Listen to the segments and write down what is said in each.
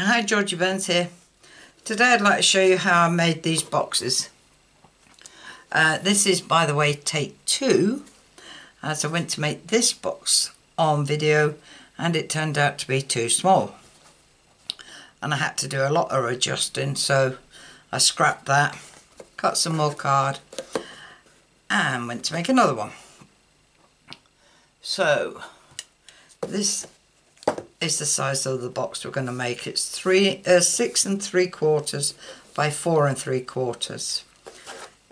Hi Georgie Burns here. Today I'd like to show you how I made these boxes. Uh, this is by the way take two as I went to make this box on video and it turned out to be too small and I had to do a lot of adjusting so I scrapped that cut some more card and went to make another one so this is the size of the box we're going to make. It's three, uh, six and three quarters by four and three quarters.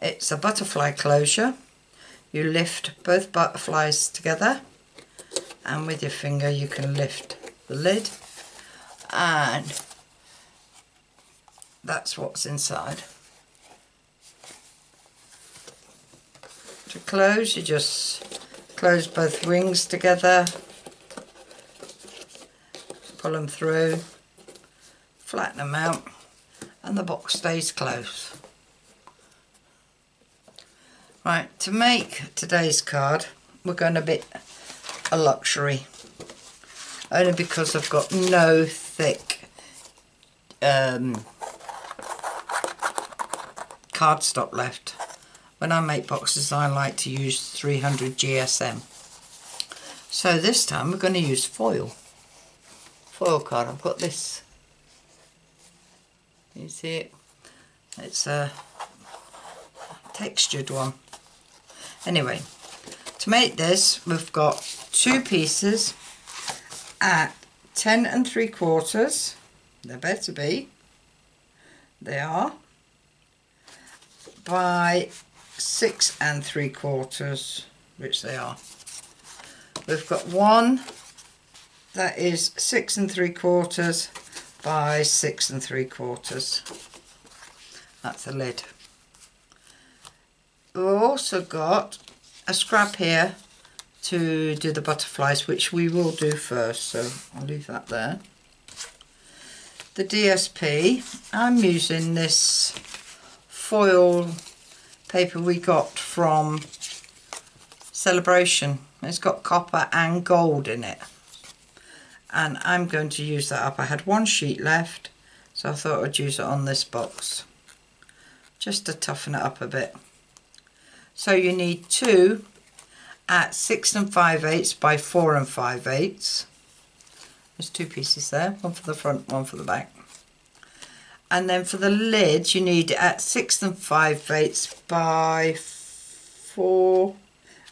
It's a butterfly closure. You lift both butterflies together and with your finger you can lift the lid and that's what's inside. To close you just close both wings together pull them through, flatten them out and the box stays closed. Right, to make today's card we're going to be a luxury only because I've got no thick um, cardstock left. When I make boxes I like to use 300 GSM. So this time we're going to use foil foil card. I've got this. You see it? It's a textured one. Anyway, to make this, we've got two pieces at 10 and 3 quarters. They better be. They are. By 6 and 3 quarters, which they are. We've got one that is six and three quarters by six and three quarters. That's the lid. We've also got a scrap here to do the butterflies, which we will do first, so I'll leave that there. The DSP, I'm using this foil paper we got from Celebration. It's got copper and gold in it and I'm going to use that up. I had one sheet left so I thought I'd use it on this box just to toughen it up a bit. So you need two at 6 and 5 eighths by 4 and 5 eighths. There's two pieces there, one for the front, one for the back. And then for the lid you need at 6 and 5 eighths by 4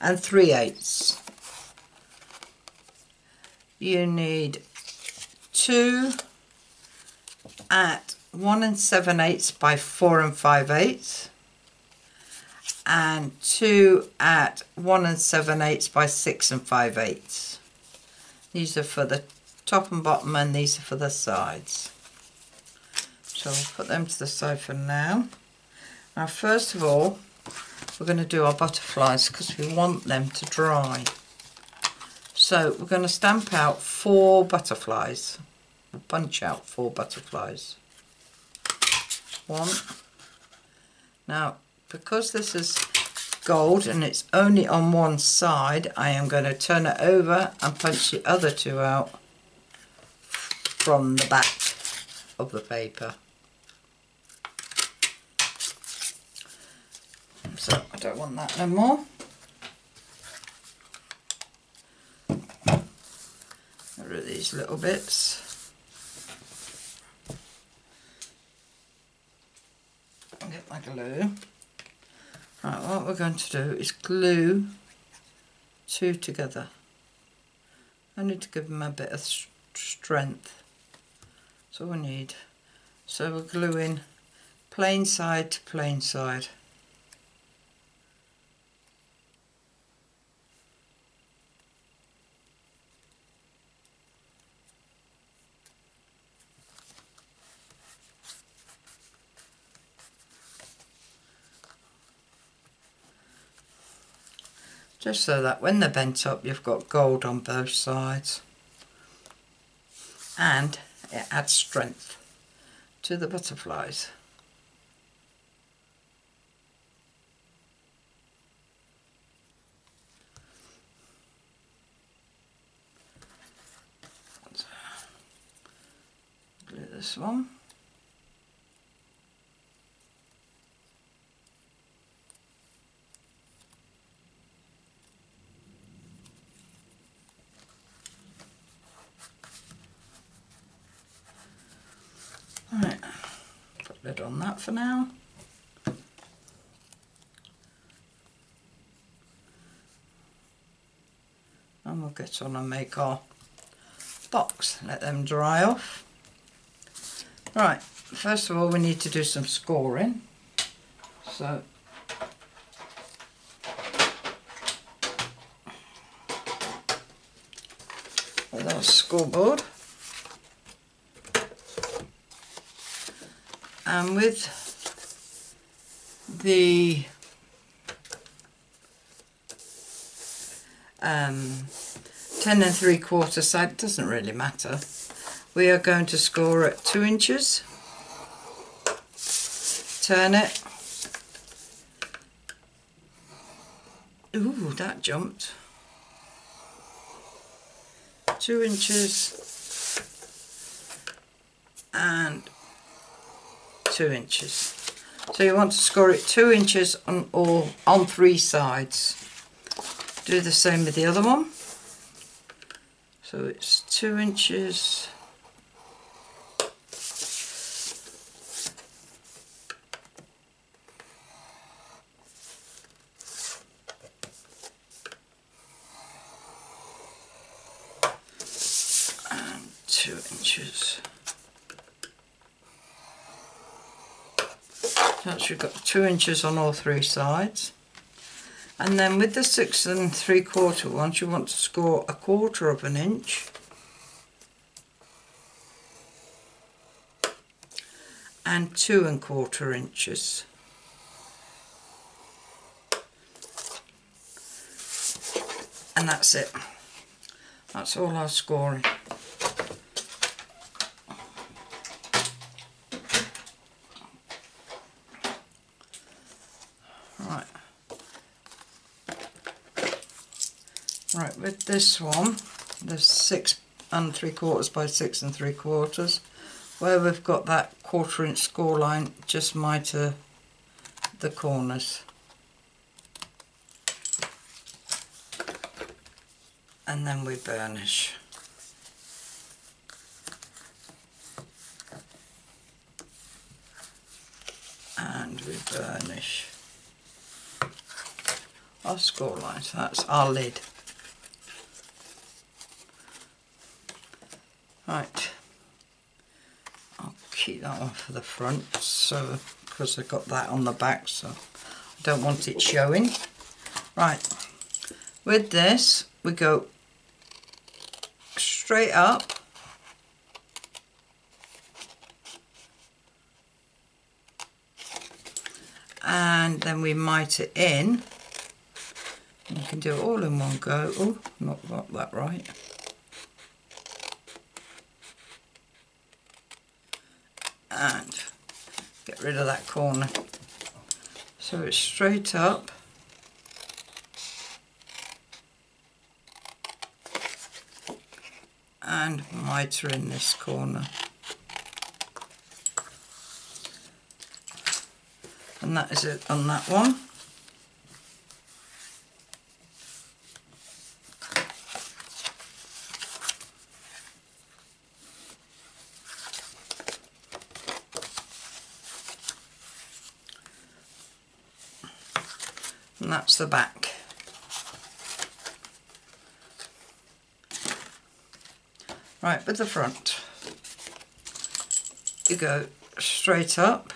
and 3 eighths you need two at one and seven eighths by four and five eighths and two at one and seven eighths by six and five eighths. These are for the top and bottom and these are for the sides. So I'll put them to the side for now. Now first of all we're going to do our butterflies because we want them to dry. So we're going to stamp out four butterflies. We'll punch out four butterflies. One. Now, because this is gold and it's only on one side, I am going to turn it over and punch the other two out from the back of the paper. So I don't want that no more. rid of these little bits. Get my glue. Right, what we're going to do is glue two together. I need to give them a bit of strength. That's all we need. So we're gluing plain side to plain side. Just so that when they're bent up you've got gold on both sides and it adds strength to the butterflies. glue this one. Right, put lid on that for now. And we'll get on and make our box, let them dry off. Right, first of all we need to do some scoring. So with our scoreboard and with the um, 10 and 3 quarter side, doesn't really matter. We are going to score at 2 inches. Turn it. Ooh, that jumped. 2 inches and 2 inches. So you want to score it 2 inches on all on three sides. Do the same with the other one. So it's 2 inches and 2 inches. That's you've got 2 inches on all three sides. And then with the six and three quarter ones, you want to score a quarter of an inch. And two and quarter inches. And that's it. That's all our scoring. With this one, the six and three quarters by six and three quarters, where we've got that quarter inch score line, just mitre the corners. And then we burnish. And we burnish our score line, so that's our lid. Right, I'll keep that one for the front, so because I've got that on the back, so I don't want it showing. Right, with this we go straight up and then we mitre in you can do it all in one go. Oh, not got that right. And get rid of that corner. So it's straight up. And mitre in this corner. And that is it on that one. and the back. Right, with the front, you go straight up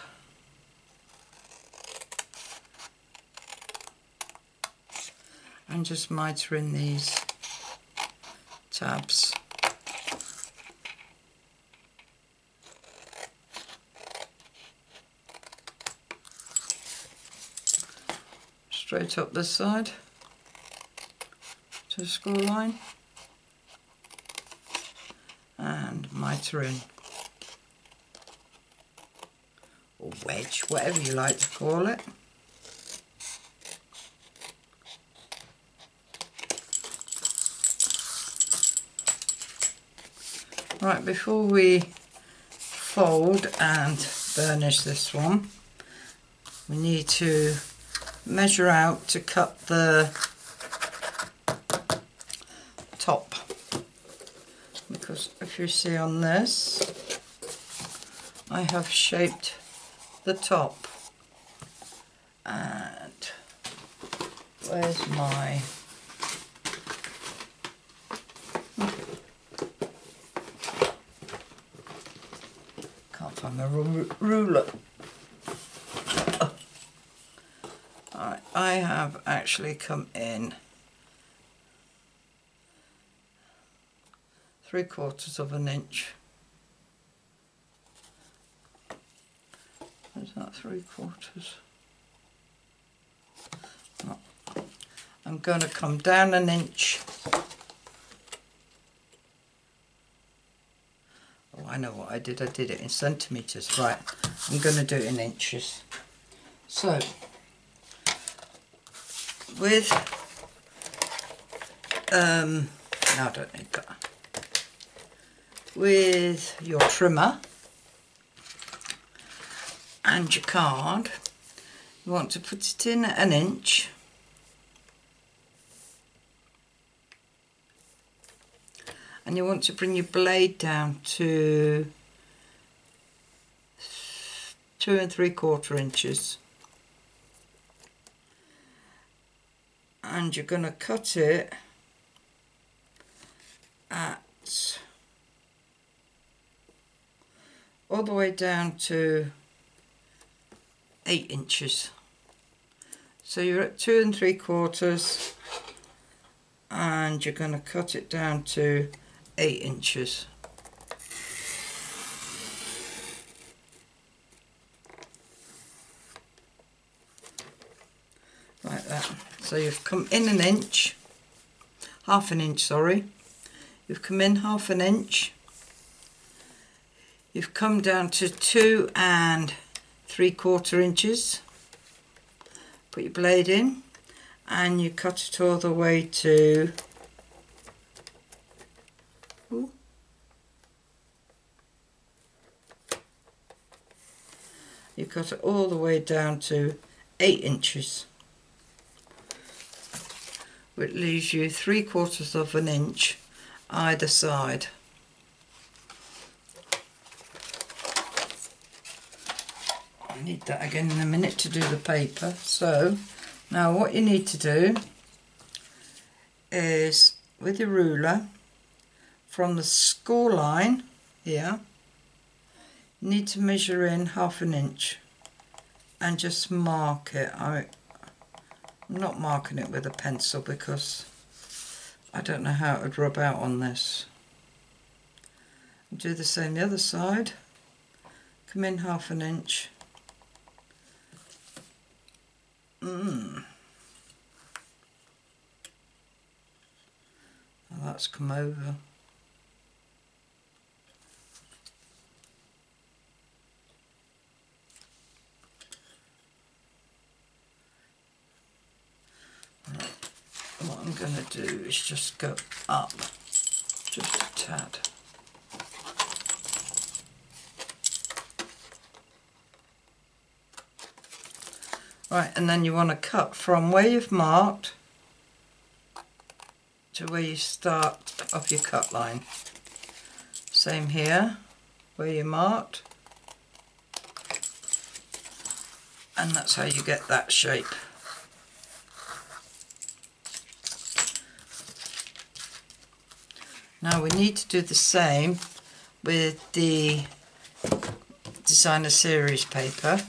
and just mitre in these tabs. Up this side to the score line and mitre in or wedge, whatever you like to call it. Right, before we fold and burnish this one we need to measure out to cut the top. Because if you see on this I have shaped the top. And where's my can't find ru- ruler I, I have actually come in three quarters of an inch. Is that three quarters. I'm going to come down an inch. Oh I know what I did. I did it in centimetres right. I'm going to do it in inches. So with um no I don't need that with your trimmer and your card you want to put it in an inch. And you want to bring your blade down to two and three quarter inches and you're going to cut it at all the way down to eight inches. So you're at two and three quarters and you're going to cut it down to eight inches like that so you've come in an inch half an inch sorry. You've come in half an inch. You've come down to two and three quarter inches. Put your blade in and you cut it all the way to you cut it all the way down to eight inches which leaves you three quarters of an inch either side. I need that again in a minute to do the paper. So now what you need to do is with your ruler from the score line here you need to measure in half an inch and just mark it. I I'm not marking it with a pencil because I don't know how it would rub out on this. Do the same the other side. Come in half an inch. Mm. Well, that's come over. what I'm going to do is just go up just a tad. Right, and then you want to cut from where you've marked to where you start of your cut line. Same here, where you marked. And that's how you get that shape. Now we need to do the same with the designer series paper.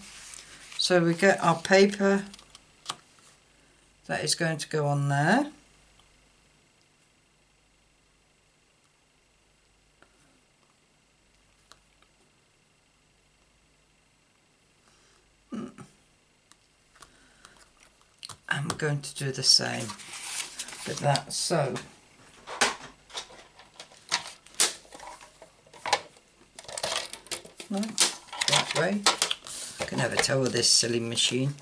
So we get our paper that is going to go on there. We're going to do the same with that. So No, that way. I can never tell with this silly machine.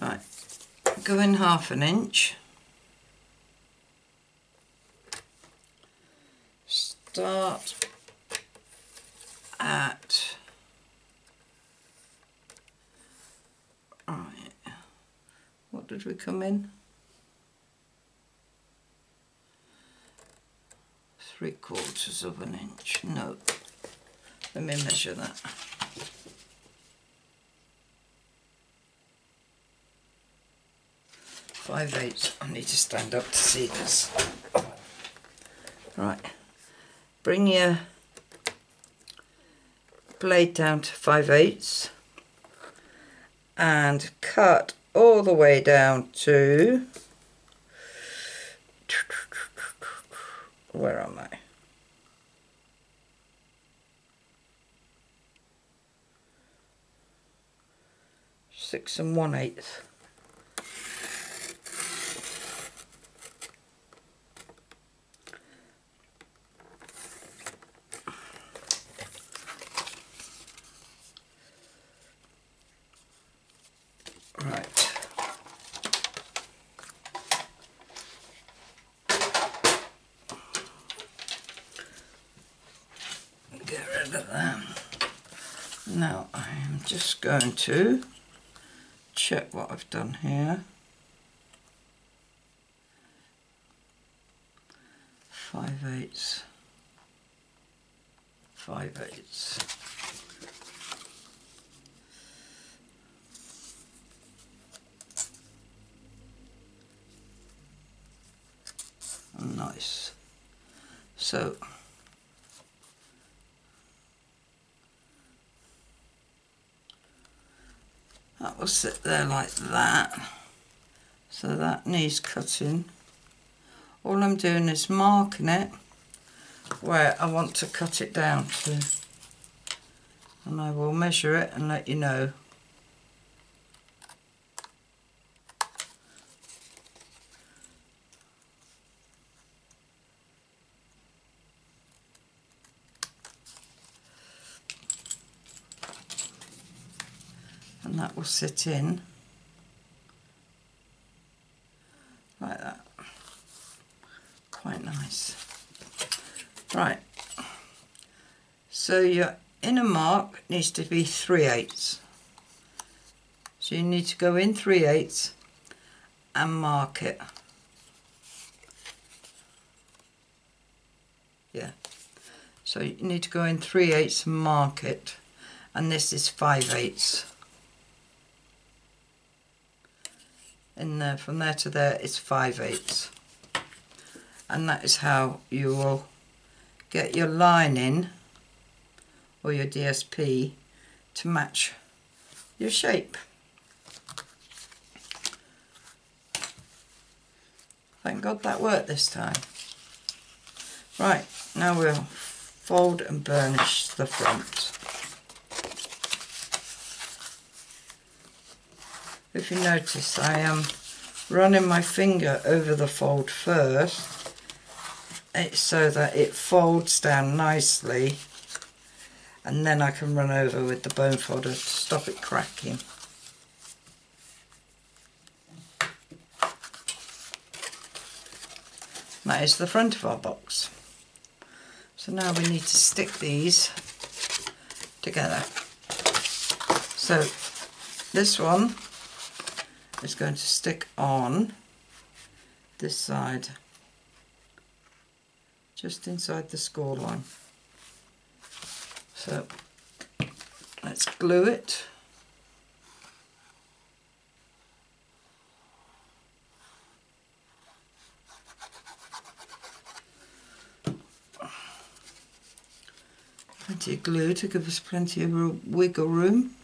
Right, go in half an inch. Start at right what did we come in three quarters of an inch no let me measure that. Five eighths I need to stand up to see this. Right. Bring your blade down to 5 eighths and cut all the way down to where am I? Six and one eighth. Right. Get rid of. Now I'm just going to check what I've done here. Five eighths. Five eighths. nice. So that will sit there like that. So that needs cutting. All I'm doing is marking it where I want to cut it down to. And I will measure it and let you know. Sit in. Like that. Quite nice. Right. So your inner mark needs to be 3 eighths so you need to go in 3 eighths and mark it. Yeah. So you need to go in 3 eighths and mark it. And this is 5 eighths in there from there to there is 5 eighths and that is how you will get your lining or your DSP to match your shape. Thank God that worked this time. Right, now we'll fold and burnish the front. If you notice I am running my finger over the fold first eh, so that it folds down nicely and then I can run over with the bone folder to stop it cracking. That is the front of our box. So now we need to stick these together. So this one is going to stick on this side just inside the score line. So let's glue it. Plenty of glue to give us plenty of wiggle room.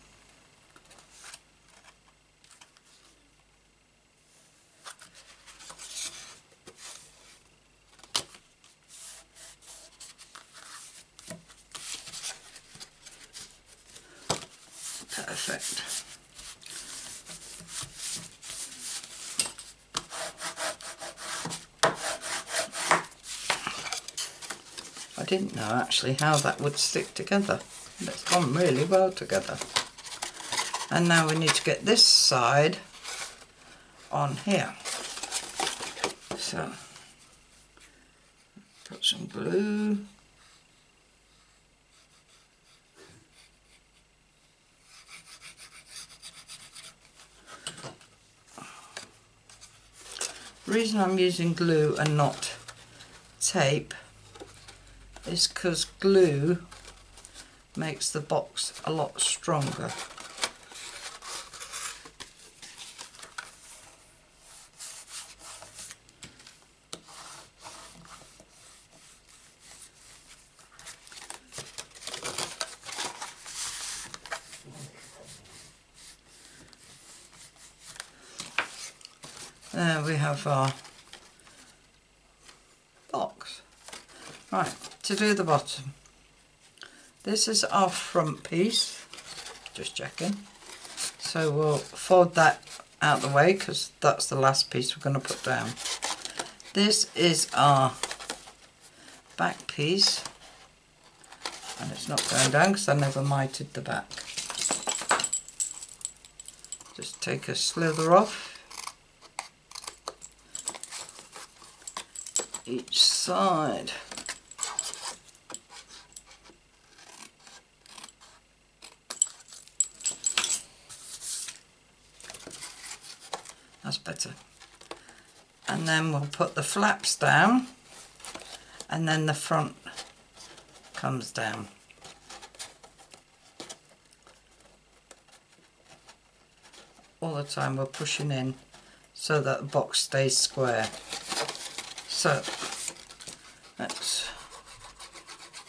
actually how that would stick together. It's gone really well together. And now we need to get this side on here. So, put some glue. Reason I'm using glue and not tape is because glue makes the box a lot stronger. There we have our box. Right, to do the bottom. This is our front piece, just checking. So we'll fold that out the way because that's the last piece we're going to put down. This is our back piece and it's not going down because I never mited the back. Just take a slither off each side. That's better. And then we'll put the flaps down and then the front comes down. All the time we're pushing in so that the box stays square. So let's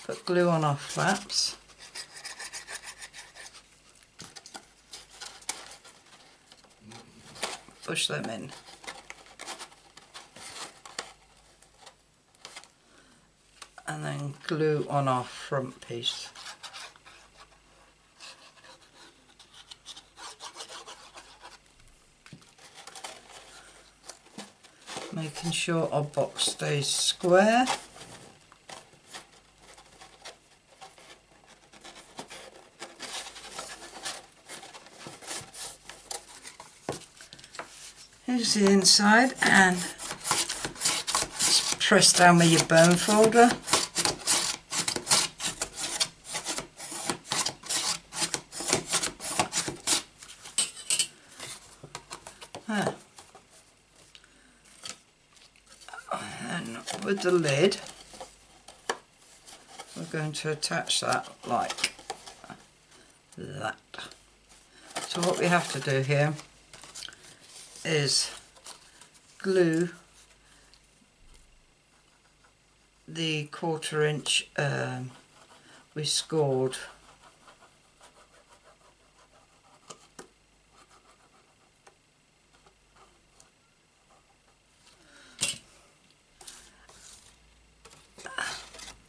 put glue on our flaps. Push them in. And then glue on our front piece. making sure our box stays square. Here's the inside and press down with your bone folder. Ah. And with the lid, we're going to attach that like that. So what we have to do here is glue the quarter inch um, we scored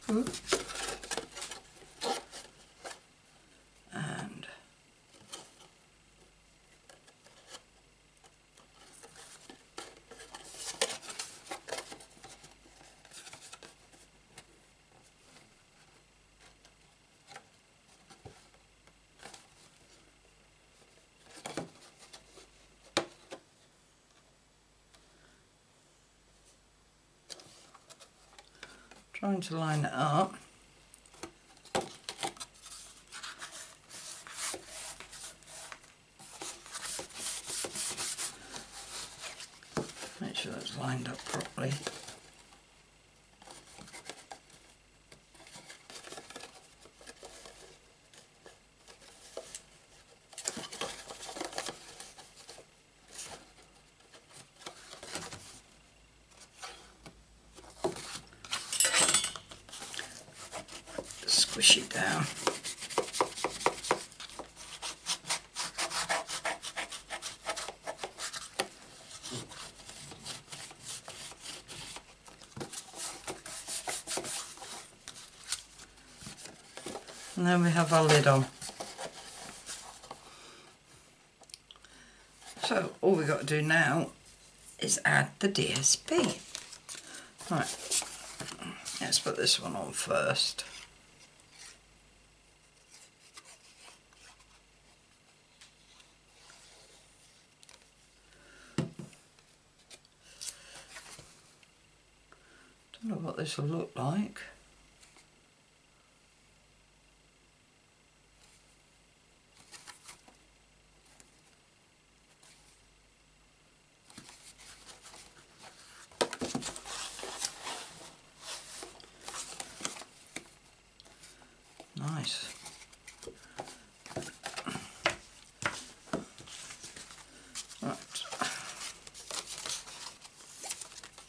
and to line it up. Make sure it's lined up properly. Squish it down. And then we have our lid on. So all we've got to do now is add the DSP. Right, let's put this one on first. this will look like. Nice. Right.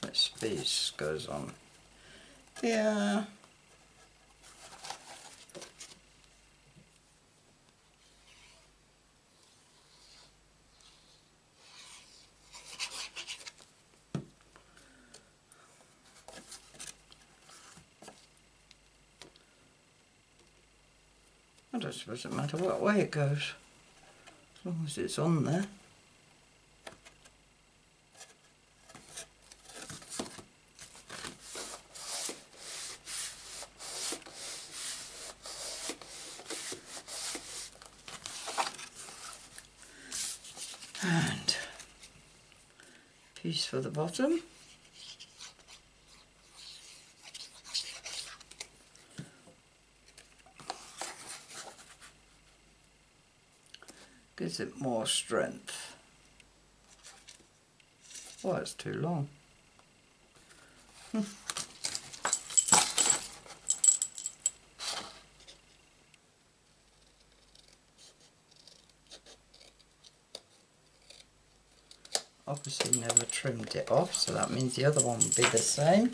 This piece goes on here. I don't suppose it matter what way it goes, as long as it's on there. Bottom. gives it more strength. Well, it's too long. Obviously never trimmed it off, so that means the other one will be the same.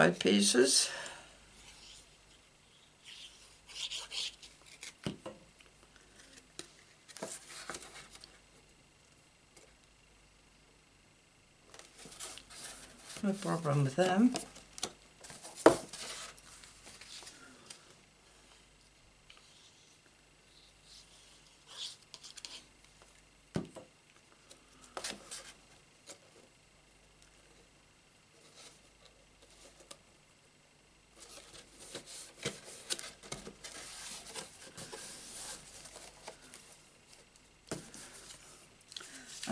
Side pieces. No problem with them.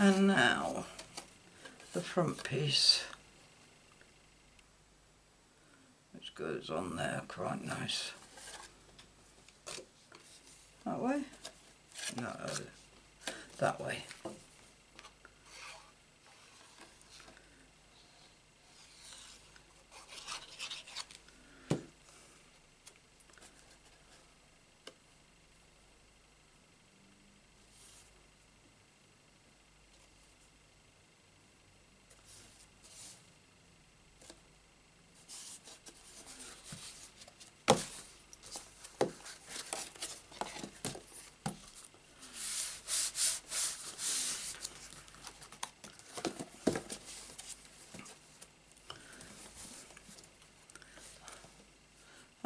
And now the front piece, which goes on there quite nice. That way? No, that way.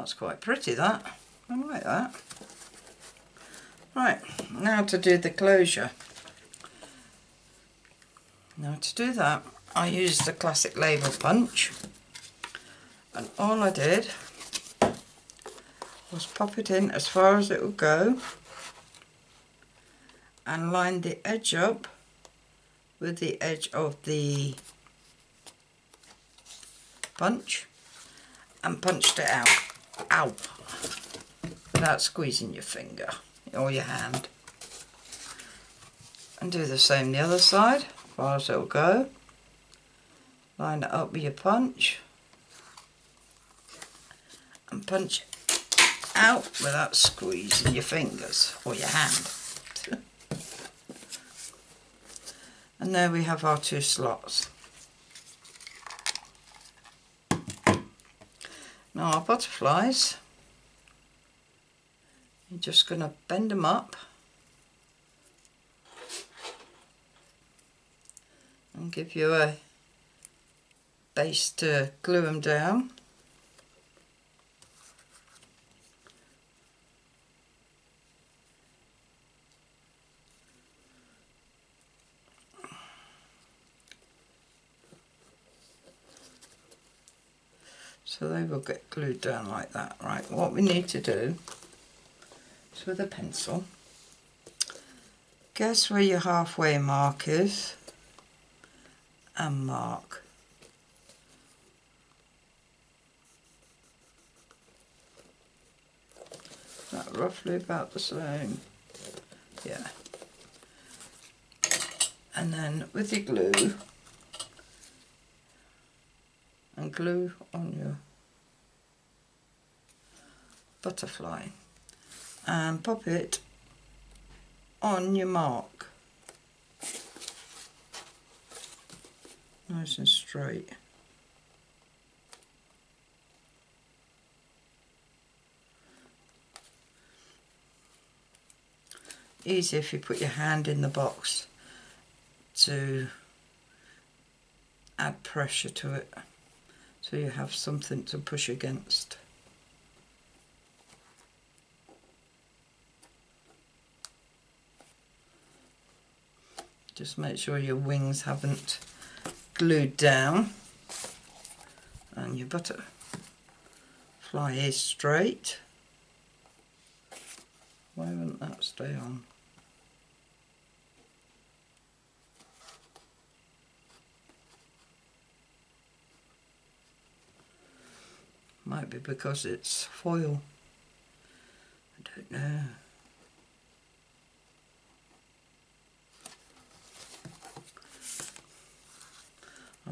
That's quite pretty that. I like that. Right, now to do the closure. Now to do that I used the classic label punch and all I did was pop it in as far as it would go and line the edge up with the edge of the punch and punched it out out without squeezing your finger or your hand. And do the same the other side. As far as it'll go. Line it up with your punch. And punch out without squeezing your fingers or your hand. And there we have our two slots Now our butterflies, you're just going to bend them up and give you a base to glue them down. Glued down like that. Right, what we need to do is with a pencil, guess where your halfway mark is and mark. That roughly about the same. Yeah. And then with your glue, and glue on your butterfly and pop it on your mark nice and straight easy if you put your hand in the box to add pressure to it so you have something to push against. Just make sure your wings haven't glued down and your butterfly is straight. Why wouldn't that stay on? Might be because it's foil. I don't know.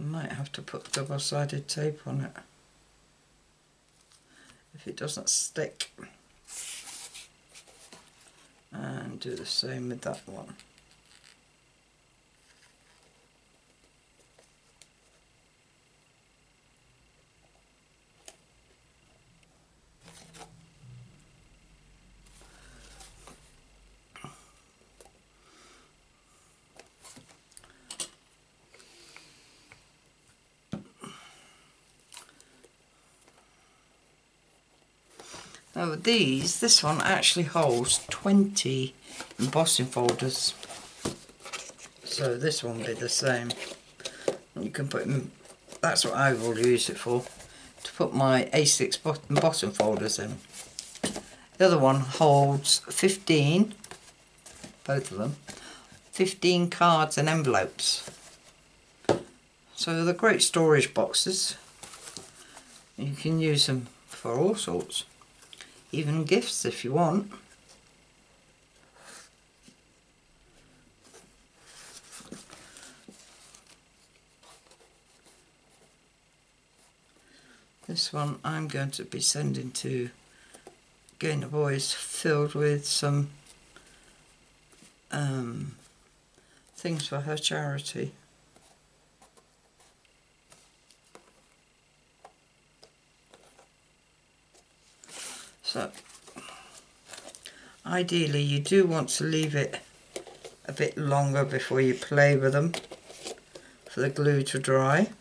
Might have to put double-sided tape on it if it doesn't stick and do the same with that one. Now these, this one actually holds 20 embossing folders. So this one be the same. You can put that's what I will use it for, to put my A6 embossing folders in. The other one holds 15, both of them, 15 cards and envelopes. So they're great storage boxes. You can use them for all sorts even gifts if you want. This one I'm going to be sending to Gaynor Boys filled with some um, things for her charity. So ideally you do want to leave it a bit longer before you play with them for the glue to dry.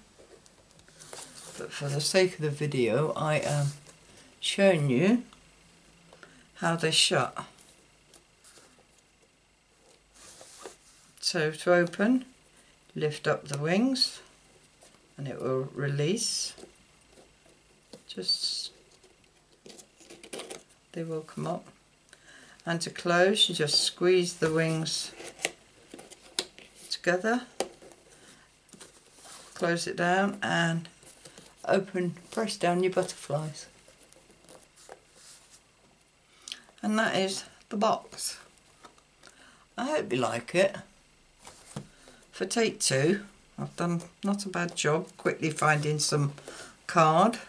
But for the sake of the video I am showing you how they shut. So to open, lift up the wings and it will release. Just they will come up. And to close, you just squeeze the wings together, close it down and open, press down your butterflies. And that is the box. I hope you like it. For take two, I've done not a bad job quickly finding some card. In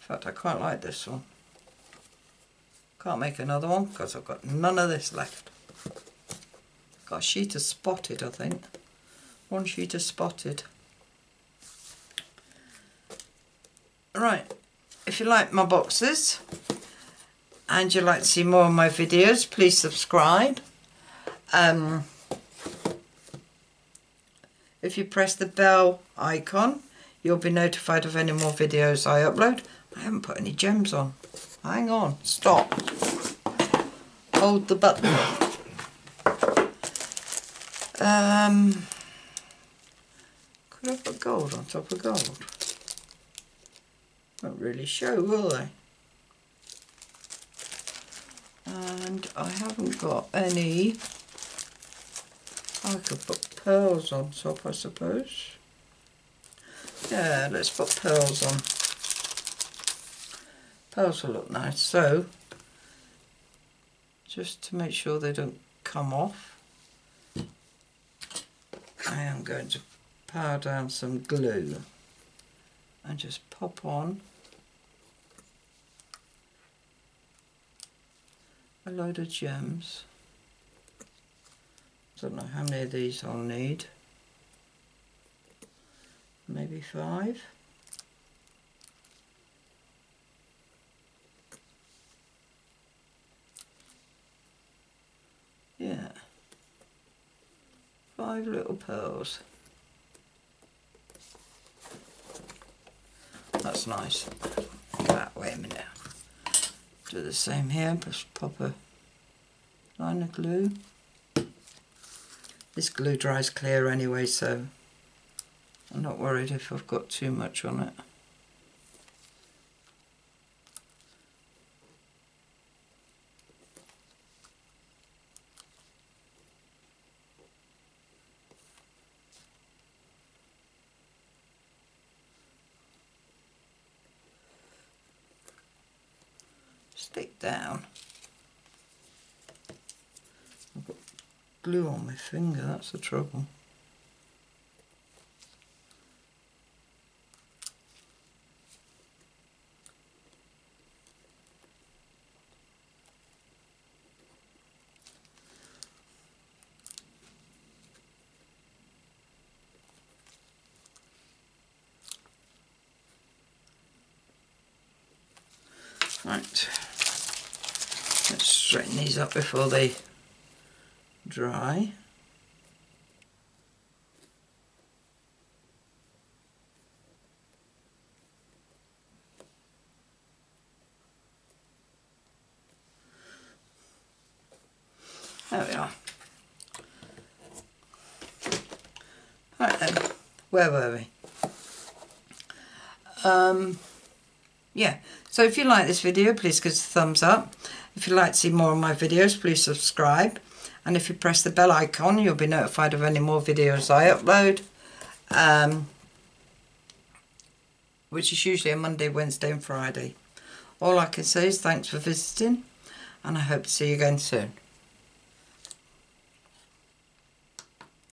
fact, I quite like this one. Can't make another one because I've got none of this left. Got a sheet of spotted, I think. One sheet of spotted. Right, if you like my boxes and you'd like to see more of my videos, please subscribe. Um, if you press the bell icon, you'll be notified of any more videos I upload. I haven't put any gems on. Hang on, stop. Hold the button. Um, could I put gold on top of gold? Won't really show, will they? And I haven't got any. I could put pearls on top, I suppose. Yeah, let's put pearls on. Pearls will look nice. So, just to make sure they don't come off, I am going to power down some glue and just pop on a load of gems. Don't know how many of these I'll need. Maybe five. Yeah. Five little pearls. That's nice. Wait a minute. Do the same here, just pop a line of glue. This glue dries clear anyway, so I'm not worried if I've got too much on it. Stick down. glue on my finger, that's the trouble. Right, let's straighten these up before they dry. There we are. Right then, where were we? Um, yeah, so if you like this video, please give us a thumbs up. If you'd like to see more of my videos, please subscribe and if you press the bell icon you'll be notified of any more videos I upload um, which is usually a Monday, Wednesday and Friday. All I can say is thanks for visiting and I hope to see you again soon.